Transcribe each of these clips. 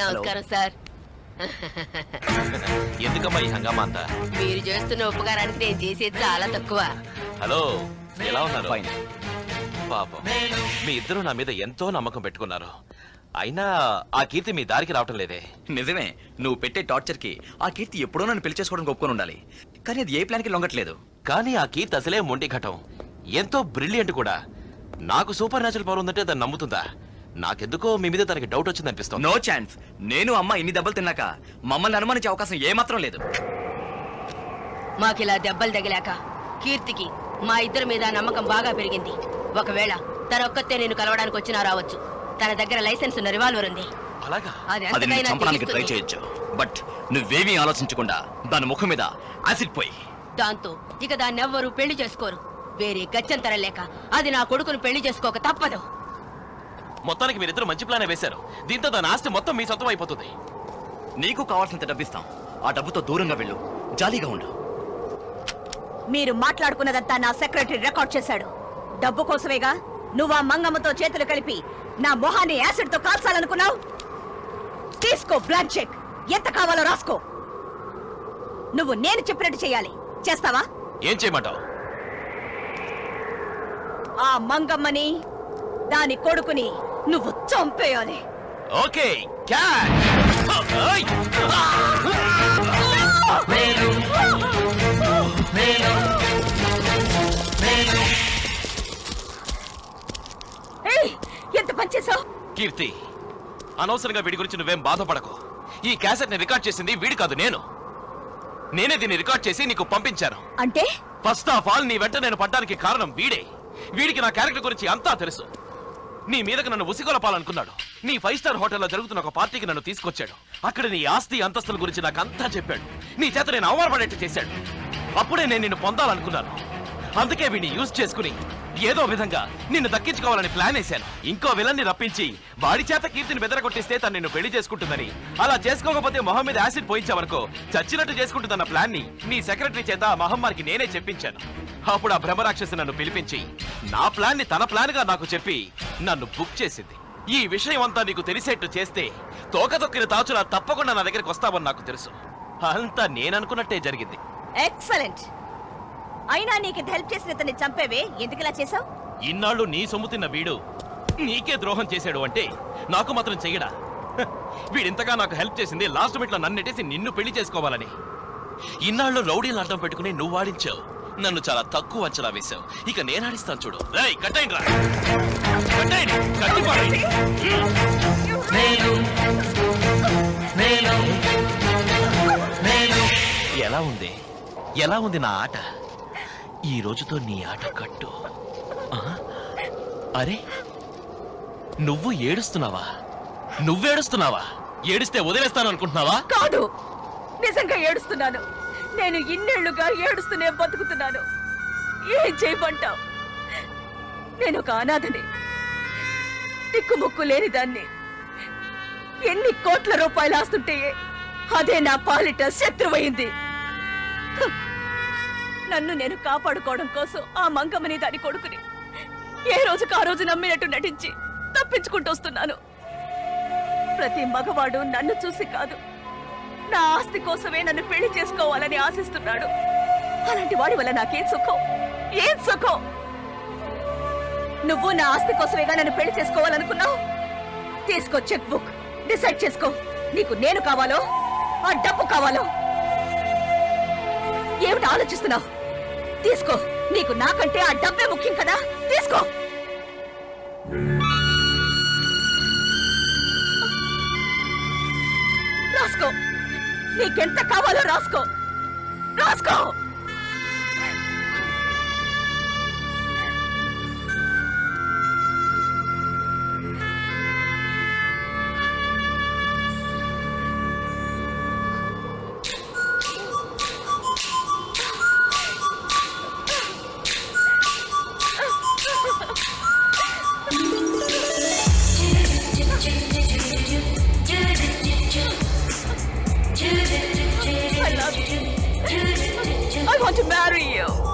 నమస్కారం సార్. ఎందుకమ్మా ఈ హంగామా అంతా? మీరు చేస్తున్న ఉపకారానికి నేను చేసేది చాలా తక్కువ. హలో ఎలా ఉన్నారు? పాపం. మీ ఇద్దరు నా మీద ఎంతో నమ్మకం పెట్టుకున్నారు. అయినా ఆ కీర్తి మీ దారికి రావటం లేదే. నిజమే నువ్వు పెట్టే టార్చర్కి ఆ కీర్తి ఎప్పుడో నన్ను పెళ్ళి చేసుకోవడానికి ఒప్పుకొని ఉండాలి. కానీ అది ఏ ప్లాన్కి లొంగట్లేదు. కానీ ఆ కీర్తి అసలే మొండి ఘటం. ఎంతో బ్రిలియంట్ కూడా. నాకు సూపర్ న్యాచురల్ పవర్ ఉందంటే దాన్ని నమ్ముతుందా? నాకెందుకో మీ మీద తనకి డౌట్ వచ్చింది అనిపిస్తుంది. నో ఛాన్స్ నేను అమ్మ ఇన్ని దెబ్బలు తిన్నాక మమ్మల్ని అనుమానించే అవకాశం ఏమాత్రం లేదు. మాకిలా దెబ్బలు తగిలాక కీర్తికి మా ఇద్దరి మీద నమ్మకం బాగా పెరిగింది. ఒకవేళ తన ఒక్కతే నేను కలవడానికి వచ్చినా రావచ్చు. తన దగ్గర లైసెన్స్ ఉన్న రివాల్వర్ ఉంది. అలాగా? అది అది నేను ఎంతకైనా చంపడానికి ట్రై తెగిస్తుంది. చేయొచ్చు. బట్ నువ్వేమీ ఆలోచించకుండా దాని ముఖం మీద యాసిడ్ పోయి. దాంతో ఇక దాన్ని ఎవ్వరూ పెళ్ళి చేసుకోరు. వేరే గచ్చంతరం లేక అది నా కొడుకును పెళ్ళి చేసుకోక తప్పదు. మొత్తానికి మీరిద్దరు మంచి ప్లానే వేశారు. దీంతో దాని ఆస్తి మొత్తం మీ సొంతం అయిపోతుంది. నీకు కావాల్సినంత డబ్బిస్తాం. ఆ డబ్బుతో దూరంగా వెళ్ళు. జాలీగా ఉండు. మీరు మాట్లాడుకున్నదంతా నా సెక్రటరీ రికార్డ్ చేశాడు. డబ్బు కోసమేగా నువ్వు ఆ మంగమ్మతో చేతులు కలిపి నా మొహాన్ని యాసిడ్తో కాల్చాలనుకున్నావు? తీసుకో బ్లాంక్ చెక్ ఎంత కావాలో రాసుకో. నువ్వు నేను చెప్పినట్టు చేయాలి. చేస్తావా? ఏం చేయమంటావు? ఆ మంగమ్మని దాని కొడుకుని నువ్వు చంపేయాలి ఓకే క్యాచ్. ఎంత పనిచేసావు కీర్తి అనవసరంగా వీడి గురించి నువ్వేం బాధపడకు. ఈ క్యాసెట్ని రికార్డ్ చేసింది వీడి కాదు నేను. నేనే దీన్ని రికార్డ్ చేసి నీకు పంపించాను. అంటే? ఫస్ట్ ఆఫ్ ఆల్ నీ వెంట నేను పడ్డానికి కారణం వీడే. వీడికి నా క్యారెక్టర్ గురించి అంతా తెలుసు. నీ మీదకి నన్ను ఉసిగొలపాలనుకున్నాడు. నీ ఫైవ్ స్టార్ హోటల్లో జరుగుతున్న ఒక పార్టీకి నన్ను తీసుకొచ్చాడు. అక్కడ నీ ఆస్తి అంతస్తుల గురించి నాకు అంతా చెప్పాడు. నీ చేత నేను అవమానపడేట్టు చేశాడు. అప్పుడే నేను నిన్ను పొందాలనుకున్నాను. అందుకే వీడిని యూజ్ చేసుకుని ఏదో విధంగా నిన్ను దక్కించుకోవాలని ప్లాన్ వేశాను. ఇంకో విలన్ని రప్పించి వాడి చేత కీర్తిని బెదరగొట్టిస్తే తను నిన్ను పెళ్ళి చేసుకుంటుందని. అలా చేసుకోకపోతే మొహం మీద యాసిడ్ పోయించావనుకో చచ్చినట్టు చేసుకుంటుందన్న ప్లాన్ని నీ సెక్రటరీ చేత ఆ మహమ్మారికి నేనే చెప్పించాను. అప్పుడు ఆ భ్రమరాక్షసి నన్ను పిలిపించి నా ప్లాన్ని తన ప్లాన్గా నాకు చెప్పి నన్ను బుక్ చేసింది. ఈ విషయం అంతా నీకు తెలిసేట్టు చేస్తే తోకతొక్కిన తాచులా తప్పకుండా నా దగ్గరికి వస్తావని నాకు తెలుసు. అంతా నేననుకున్నట్టే జరిగింది. ఎక్సలెంట్. అయినా నీకు హెల్ప్ చేసిన ఇతన్ని చంపేవే? ఎందుకు ఇలా చేసావు ఇన్నాళ్ళు నీ సొమ్ము తిన్న వీడు నీకే ద్రోహం చేశాడు అంటే నాకు మాత్రం చెయ్యడా? వీడింతగా నాకు హెల్ప్ చేసింది లాస్ట్ మినిట్లో నన్నెట్టేసి నిన్ను పెళ్ళి చేసుకోవాలని. ఇన్నాళ్ళు రౌడీలు అడ్డం పెట్టుకుని నువ్వు వాడించావు నన్ను చాలా తక్కువ అంచనా వేశావు. ఇక నేను ఆడిస్తాను చూడు. రేయ్ కట్టేయండి రా. కట్టేయండి. కట్టి పారేయండి. ఎలా ఉంది? ఎలా ఉంది నా ఆట? ఈ రోజుతో నీ ఆట కట్టు. అరే నువ్వు ఏడుస్తున్నావా? నువ్వేడుస్తున్నావా ఏడిస్తే వదిలేస్తాను అనుకుంటున్నావా? కాదు నిజంగా ఏడుస్తున్నాను. నేను ఇన్నేళ్ళుగా ఏడుస్తూనే బతుకుతున్నాను. ఏం చేయమంటావు? నేను ఒక అనాథని. దిక్కుముక్కు లేని దాన్ని. ఎన్ని కోట్ల రూపాయలు ఆస్తుంటే అదే నా పాలిట శత్రువైంది. నన్ను నేను కాపాడుకోవడం కోసం ఆ మంగమ్మని దాని కొడుకుని ఏ రోజుకు ఆ రోజు నమ్మినట్టు నటించి తప్పించుకుంటూ వస్తున్నాను. ప్రతి మగవాడు నన్ను చూసి కాదు. నా ఆస్తి కోసమే నన్ను పెళ్ళి చేసుకోవాలని ఆశిస్తున్నాడు. అలాంటి వాడి వల్ల నాకేం సుఖం? ఏం సుఖం? నువ్వు నా ఆస్తి కోసమేగా నన్ను పెళ్ళి చేసుకోవాలనుకున్నావు? తీసుకో చెక్ బుక్. డిసైడ్ చేసుకో. నీకు నేను కావాలో? ఆ డబ్బు కావాలో? ఏమిటి ఆలోచిస్తున్నావు? తీసుకో. నీకు నాకంటే ఆ డబ్బే ముఖ్యం కదా? తీసుకో. రాసుకో. నీకెంత కావాలో రాసుకో. రాసుకో. real.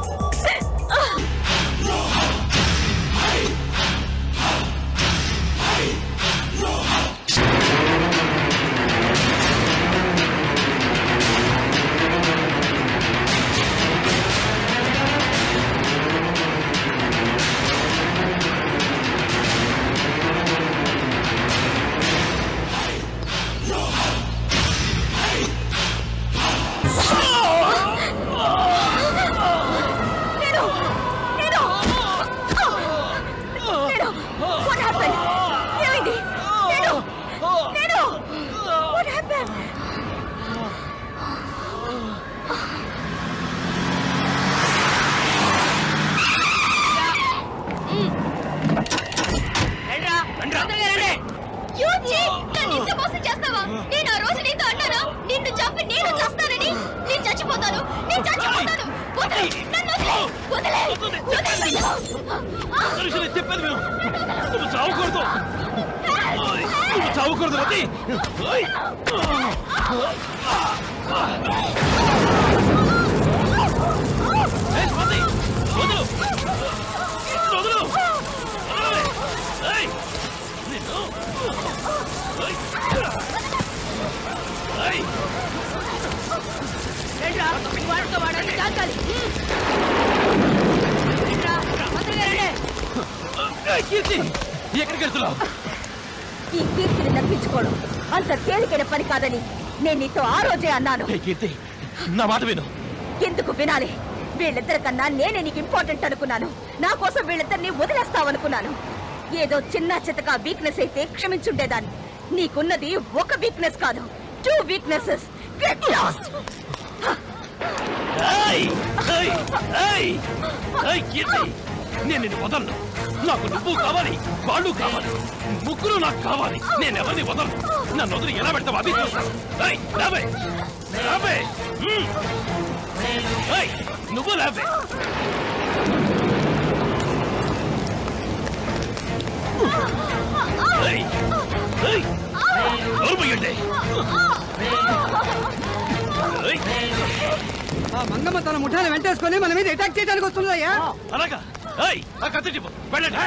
నీతో ఆ రోజే అన్నాను. కీర్తి నా మాట విను. ఎందుకు వినాలి? వీళ్ళిద్దరికన్నా నేనే నీకు ఇంపార్టెంట్ అనుకున్నాను. నా కోసం వీళ్ళిద్దరిని వదిలేస్తావనుకున్నాను. ఏదో చిన్న చితక వీక్నెస్ అయితే క్షమించుండేదాన్ని. నీకున్నది ఒక వీక్నెస్ కాదు. టూ వీక్నెసెస్ గెట్ లాస్ట్ ఏయ్! ఏయ్! ఏయ్! ఏయ్, కీర్తి. నేను నిన్ను వదలను. నాకు నువ్వు కావాలి వాళ్ళు కావాలి ముగ్గురు నాకు కావాలి. నేను ఎవరిని వదలను? నన్ను వదిలి ఎలా పెడతావు? అది చూస్తాను నువ్వు లేవే! ఆ మంగమ్మ తన ముఠాన్ని వెంటేసుకొని మన మీద అటాక్ చేయడానికి వస్తుందయ్యా. అలాగా. వెళ్ళండి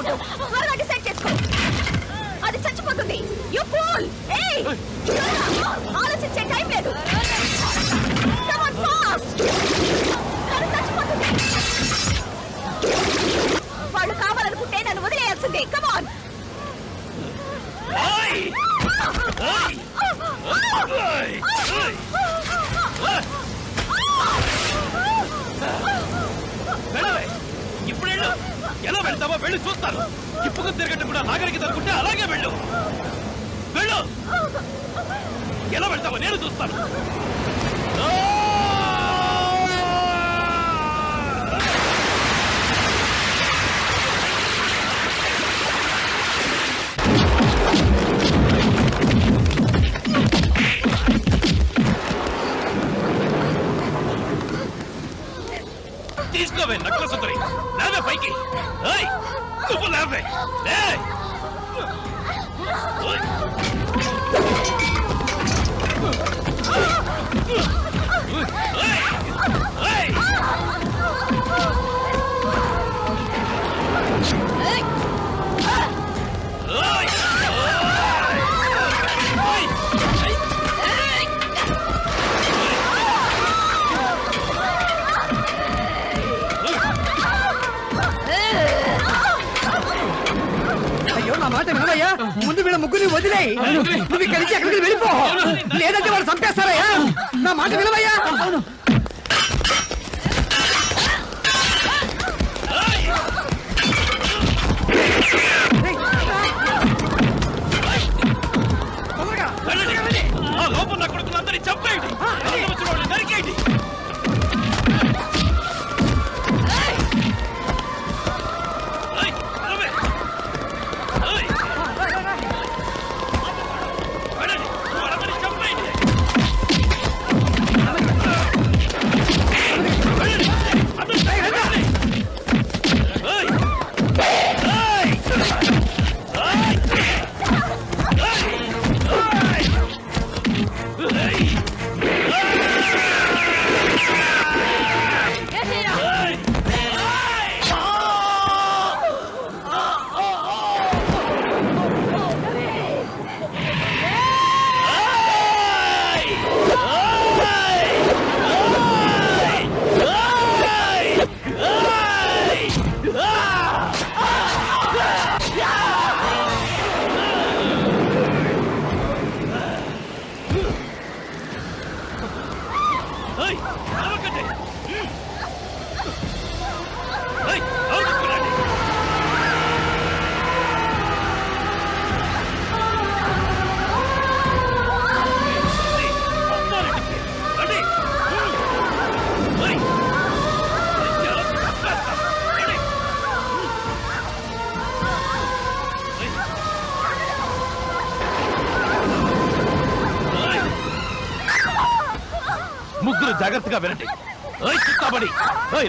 ఉండు త్వరగా డిసైడ్ చేసుకో. అది చచ్చిపోతుంది. యు ఫూల్ ఏయ్! ఆలోచించే టైం లేదు! అది చచ్చిపోతుంది. వాళ్ళు కావాలనుకుంటే నన్ను వదిలేయాల్సిందే. కమాన్ ఏయ్. ఏయ్. ఏయ్. ఎలా వెళ్ళి చూస్తాను. ఇప్పుకు తిరగట్టు కూడా నాగరికి తరుకుంటే అలాగే వెళ్ళు. వెళ్ళు. ఎలా వెళ్తావో నేను చూస్తాను. వదిలేయి నువ్వు ఇక్కడి నుంచి ఎక్కడికి వెళ్ళిపో. లేదంటే వాళ్ళు చంపేస్తారయ్యా నా మాట. ఆ లోపల కొడుకులందరినీ చంపేయండి. నరికేయండి.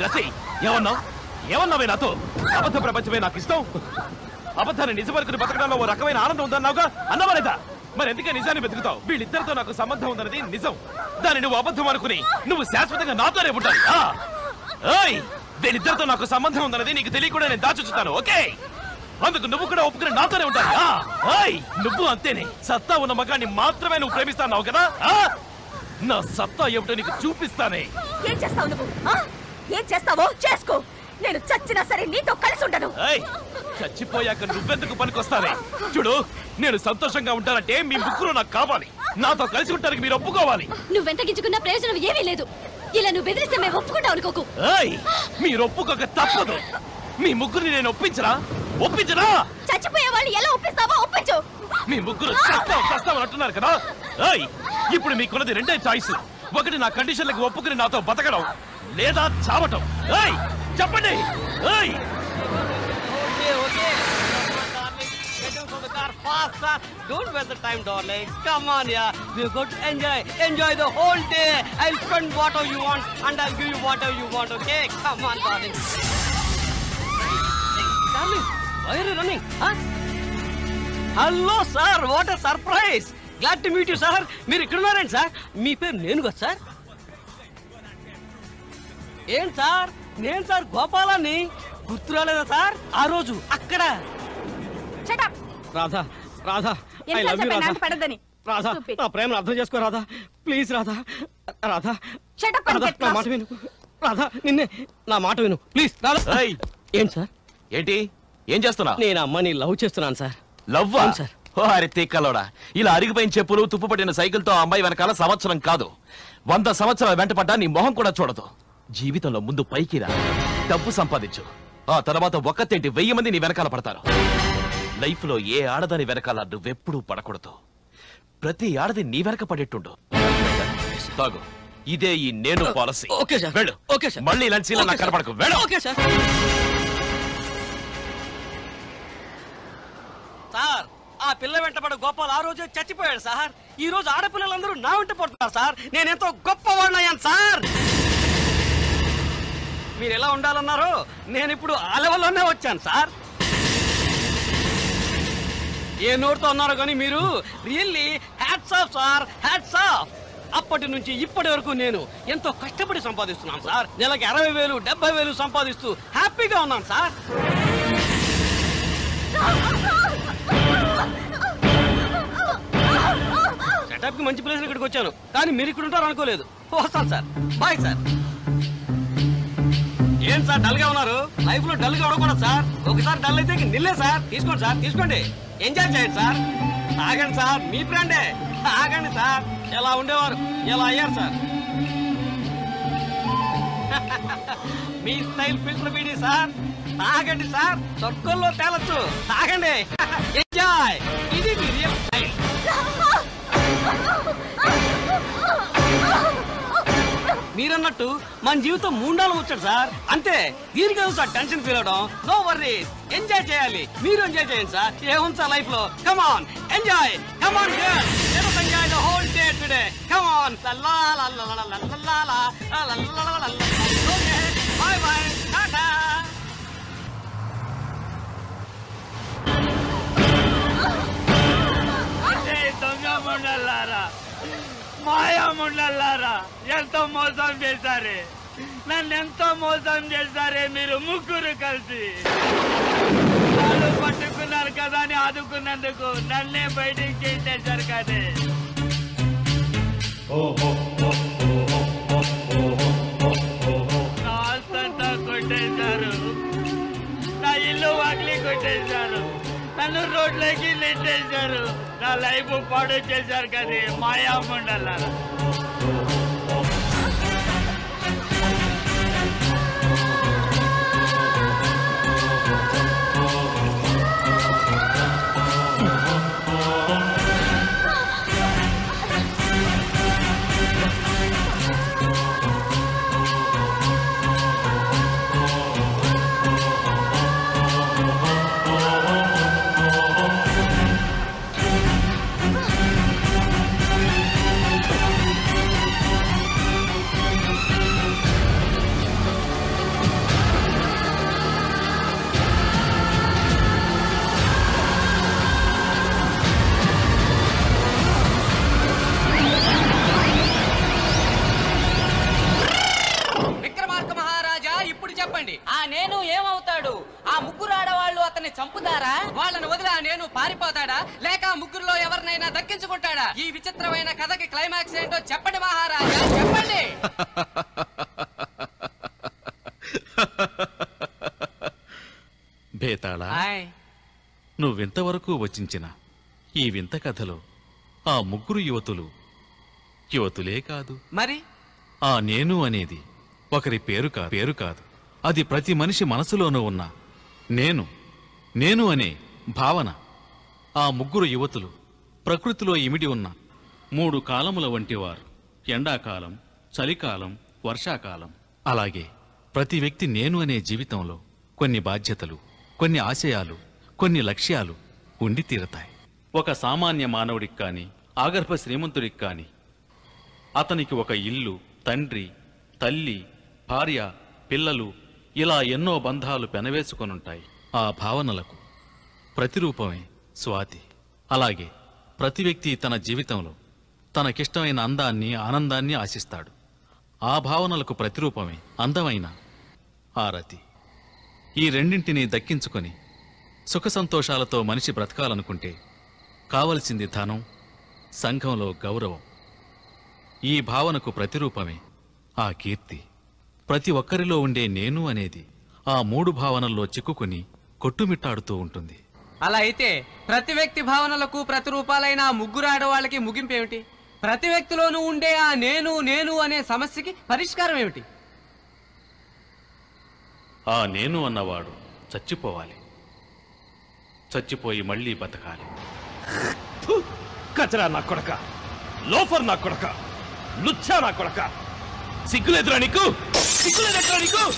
రసి ఏమన్నావు? ఏమన్నావే నాతో? అబద్ధ ప్రపంచమే నాకు ఇష్టం అబద్ధాన్ని నిజమనుకుని బతకడంలో ఓ రకమైన ఆనందం ఉందన్నావుగా? అన్నవా లేదా? మరి ఎందుకే నిజాన్ని వెతుకుతావు? వీళ్ళిద్దరితో నాకు సంబంధం ఉందన్నది నిజం. దాన్ని నువ్వు అబద్ధం అనుకుని నువ్వు శాశ్వతంగా నాతోనే ఉంటావు ఆ! ఓయ్ వీళ్ళిద్దరితో నాకు సంబంధం ఉందన్నది నీకు తెలియకుండా నేను దాచుచుతాను ఓకే? అందుకు నువ్వు కూడా ఒప్పుకుని నాతోనే ఉంటావు ఆ! ఓయ్ నువ్వు అంతేనే. సత్తా ఉన్న మగాన్ని మాత్రమే నువ్వు ప్రేమిస్తాన్నావు కదా? నా సత్తా ఏమిటో నీకు చూపిస్తానే. ఏం చేస్తావు నువ్వు? ఏం చేస్తావో చేసుకో. నేను చచ్చినా సరే నీతో కలిసి ఉండను. ఏయ్ చచ్చిపోయాక నువ్వెందుకు పనికొస్తావే? చూడు నేను సంతోషంగా ఉంటానంటే మీ ముగ్గురు నాకు కావాలి. నాతో కలిసి ఉంటానికి మీరు ఒప్పుకోవాలి. నువ్వెంత గించుకున్న ప్రయోజనం ఏమీ లేదు. ఇలా నువ్వు బెదిరిస్తే మేము ఒప్పుకుంటాం అనుకోకు. ఏయ్ మీరు ఒప్పుకోక తప్పదు. మీ ముగ్గురిని నేను ఒప్పించరా ఒప్పించరా చచ్చిపోయే వాళ్ళు ఎలా ఒప్పిస్తావో ఒప్పించు. మీ ముగ్గురు చస్తాం చస్తాం అంటున్నారు కదా? ఏయ్ ఇప్పుడు మీకున్నది రెండే చాయిస్ ఒకటి నా కండిషన్లకు ఒప్పుకుని నాతో బతకడం. లేదా చావటం ఏయ్ చెప్పండి ఏయ్ Okay, okay. Faster. Don't waste the time, darling. Come on, yeah. We're going to enjoy. Enjoy the whole day. I'll spend whatever you want and I'll give you whatever you want, okay? Come on, darling. Darling, why are you running? Huh? Hello sir what a surprise glad to meet you sir మీరు ఇక్కడ ఉన్నారండి sir మీ పేరు నేను కదా sir ఏం sir? నేను sir గోపాలాన్ని గుర్తు రాలేదా సార్? ఆ రోజు అక్కడ. రాధా రాధా. రాధా. పడదని రాధా నా ప్రేమను అర్థం చేసుకో రాధా. ప్లీజ్ రాధా. రాధా. రాధా నా మాట విను. రాధా నిన్నే నా మాట విను. ప్లీజ్ రాధా. ఏయ్. ఏం సార్? ఏంటి? ఏం చేస్తున్నా? నేను అమ్మని లవ్ చేస్తున్నాను సార్. లవ్వా? అవును సార్. ఓ అరే తీక్కలోడా. ఇలా అరిగిపోయిన చెప్పులు తుప్పుపట్టిన సైకిల్తో ఆ అమ్మాయి వెనకాల సంవత్సరం కాదు. వంద సంవత్సరాల వెంటపడ్డా నీ మొహం కూడా చూడదు. జీవితంలో ముందు పైకి రా. డబ్బు సంపాదించు. ఆ తర్వాత ఒక్కతేంటి వెయ్యి మంది నీ వెనకాల పడతారు. లైఫ్లో ఏ ఆడదాని వెనకాల నువ్వెప్పుడూ పడకూడదు. ప్రతి ఆడది నీ వెనక పడేట్టుండు. తాగు. ఇదే ఈ నేను పాలసీ. Okay sir. వెళ్ళు. Okay sir. మళ్ళీ ఇలాంటి సీన్లు నాకు. కనపడకు. వెళ్ళు. Okay sir. సార్ ఆ పిల్ల వెంటబడ గోపాల్ ఆ రోజే చచ్చిపోయాడు సార్. ఈ రోజు ఆడపిల్లలందరూ నా వెంట పడుతున్నారు సార్. నేను ఎంతో గొప్పవాడినయ్యాను సార్. మీరు ఎలా ఉండాలన్నారో నేను ఇప్పుడు ఆ లెవెల్లోనే వచ్చాను సార్. ఏ నోటితో అన్నారో కానీ మీరు really hats off sir hats off అప్పటి నుంచి ఇప్పటి వరకు నేను ఎంతో కష్టపడి సంపాదిస్తున్నాను సార్. నెలకి అరవై వేలు డెబ్బై వేలు సంపాదిస్తూ హ్యాపీగా ఉన్నాను సార్. సెటప్కి మంచి ప్లేస్ ఇక్కడికి వచ్చాను. కానీ మీరు ఇక్కడ ఉంటారు అనుకోలేదు వస్తాను సార్. Bye sir. ఏం సార్ డల్గా ఉన్నారు? లైఫ్లో డల్గా ఉండకూడదు సార్. ఒకసారి డల్ అయితే నిల్లే సార్. తీసుకోండి సార్ తీసుకోండి. ఎంజాయ్ చేయండి సార్. ఆగండి సార్ మీ ఫ్రెండే ఆగండి సార్. ఎలా ఉండేవారు? ఎలా అయ్యారు సార్? మీ స్టైల్ ఫిల్టర్ బీడి సార్. తాగండి సార్. తక్కువలో తేలచ్చు. తాగండి. ఎంజాయ్ మీరన్నట్టు మన జీవితం మూండాలు వచ్చాడు సార్ అంతే దీనికే సార్ టెన్షన్ ఫీల్ అవడం నో వర్రీ ఎంజాయ్ చేయాలి మీరు ఎంజాయ్ చేయండి సార్ ఏముంది సార్ లైఫ్లో come on enjoy come on enjoy the whole day today come on bye bye tata దొంగ ముండల్లారా మాయాముండల్లారా? ఎంతో మోసం చేశారే? నన్ను ఎంతో మోసం చేశారే మీరు ముగ్గురు కలిసి? వాళ్ళు పట్టుకున్నారు కదా అని ఆదుకున్నందుకు నన్నే బయటికి చేసేశారు కానీ నా ఆస్తంతా కొట్టేశారు. నా ఇల్లు వాకిలి కొట్టేశారు. నన్ను రోడ్లోకి నెట్టేశారు. నా లైఫ్ పాడు చేశారు కదా మాయా మండలారా హాయ్ నువ్వింతవరకు వచించిన ఈ వింత కథలో ఆ ముగ్గురు యువతులు? యువతులే కాదు. మరి? ఆ నేను అనేది ఒకరి పేరు కా పేరు కాదు. అది ప్రతి మనిషి మనసులోనూ ఉన్న నేను నేను అనే భావన. ఆ ముగ్గురు యువతులు ప్రకృతిలో ఇమిడి ఉన్న మూడు కాలముల వంటివారు. ఎండాకాలం చలికాలం వర్షాకాలం. అలాగే ప్రతి వ్యక్తి నేను అనే జీవితంలో కొన్ని బాధ్యతలు. కొన్ని ఆశయాలు కొన్ని లక్ష్యాలు ఉండి తీరతాయి. ఒక సామాన్య మానవుడికి కానీ ఆగర్భ శ్రీమంతుడికి కానీ అతనికి ఒక ఇల్లు తండ్రి తల్లి భార్య పిల్లలు ఇలా ఎన్నో బంధాలు పెనవేసుకొనుంటాయి. ఆ భావనలకు ప్రతిరూపమే స్వాతి. అలాగే ప్రతి వ్యక్తి తన జీవితంలో తనకిష్టమైన అందాన్ని ఆనందాన్ని ఆశిస్తాడు. ఆ భావనలకు ప్రతిరూపమే అందమైన ఆరతి. ఈ రెండింటిని దక్కించుకొని సుఖ సంతోషాలతో మనిషి బ్రతకాలనుకుంటే కావలసింది ధనం సంఘంలో గౌరవం. ఈ భావనకు ప్రతిరూపమే ఆ కీర్తి. ప్రతి ఒక్కరిలో ఉండే నేను అనేది ఆ మూడు భావనల్లో చిక్కుకుని కొట్టుమిట్టాడుతూ ఉంటుంది. అలా అయితే ప్రతి వ్యక్తి భావనలకు ప్రతిరూపాలైన ఆ ముగ్గురు ఆడవాళ్ళకి ముగింపు ఏమిటి ప్రతి వ్యక్తిలోనూ ఉండే ఆ నేను నేను అనే సమస్యకి పరిష్కారం ఏమిటి ఆ నేను అన్నవాడు చచ్చిపోవాలి. చచ్చిపోయి మళ్ళీ బతకాలి. కచరా నా కొడక. లోఫర్ నా కొడక. లుచ్చా నా కొడక. సిగ్గులేదురా నీకు? సిగ్గులేదురా నీకు?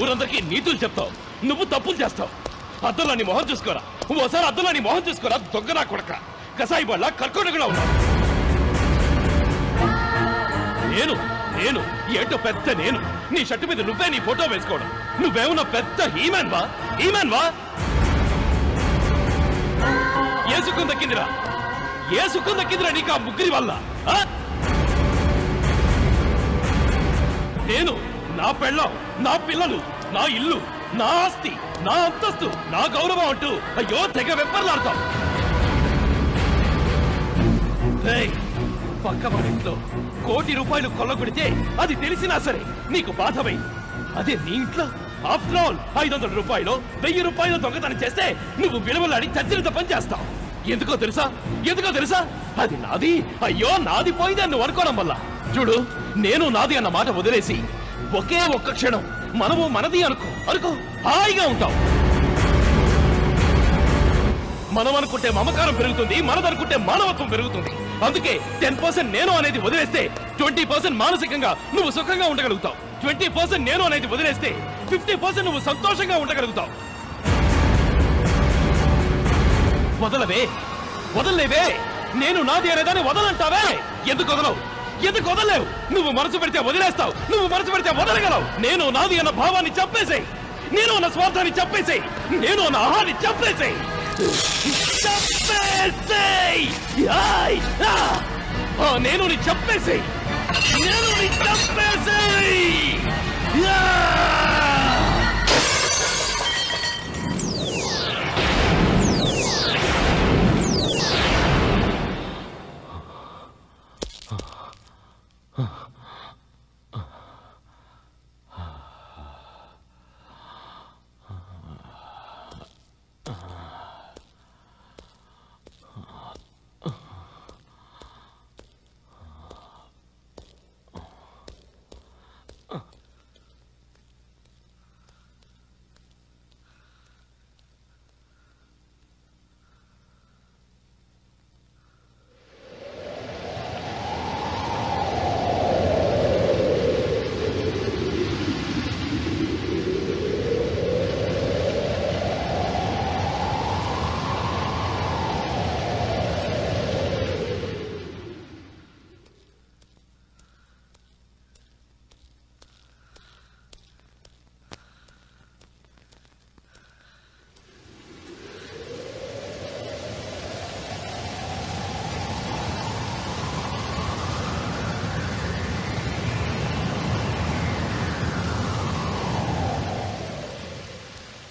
ఊరందరికీ నీతులు చెప్తావు. నువ్వు తప్పులు చేస్తావు. అద్దంలో నీ మొహం చూసుకోరా. ఓసారి అద్దంలో నీ మొహం చూసుకోరా. దొంగ నా కొడక. కసాయి బళ్ళ కర్కోటకులా ఉన్నావు నేను నేను ఏంటో పెద్ద నేను. నీ షర్టు మీద నువ్వే నీ ఫోటో వేసుకోవడం. నువ్వేమన్నా పెద్ద హీమాన్ వా? హీమాన్ వా? ఏ సుఖం దక్కిందిరా ఏ సుఖం దక్కిందిరా నీకు ఆ ముగ్గురి వల్ల. ఆ? నేను నా పెళ్ళం నా పిల్లలు నా ఇల్లు నా ఆస్తి నా అంతస్తు నా గౌరవం అంటూ అయ్యో తెగ వెప్పర్లాడతాం. ఏయ్, పక్క వాడింట్లో కోటి రూపాయలు కొల్లగొడితే అది తెలిసినా సరే నీకు బాధమై అదే నీ ఇంట్లో? ఆఫ్టర్ ఆల్ ఐదు వందల రూపాయలు వెయ్యి రూపాయలు దొంగతనం చేస్తే నువ్వు విలువలాడి చచ్చిన పని చేస్తావు. ఎందుకో తెలుసా? ఎందుకో తెలుసా? అది నాది. అయ్యో నాది పోయింది అని నువ్వు అనుకోవడం వల్ల. చూడు నేను నాది అన్న మాట వదిలేసి ఒకే ఒక్క క్షణం మనము మనది అనుకో అనుకో హాయిగా ఉంటావు. మనం అనుకుంటే మమకారం పెరుగుతుంది మనదనుకుంటే మానవత్వం పెరుగుతుంది. అందుకే టెన్ పర్సెంట్ నేను అనేది వదిలేస్తే ట్వంటీ పర్సెంట్ మానసికంగా నువ్వు సుఖంగా ఉండగలుగుతావు. ట్వంటీ పర్సెంట్ నేను అనేది వదిలేస్తే ఫిఫ్టీ పర్సెంట్ నువ్వు సంతోషంగా ఉండగలుగుతావు. వదలవే వదలలేవే నేను నాది అనేదాన్ని వదలంటావే? ఎందుకు వదలవు? ఎందుకు వదలలేవు? నువ్వు మనసు పెడితే వదిలేస్తావు నువ్వు మనసు పెడితే వదలగలవు. నేను నాది అన్న భావాన్ని చంపేసేయ్ నేను అన్న స్వార్థాన్ని చంపేసేయ్ నేను అన్న ఆహాన్ని చంపేసేయ్. చంపేసి ఆయ్! ఆ! నేను నీ చంపేసేయ్ నేను నీ చంపేసేయ్ యా!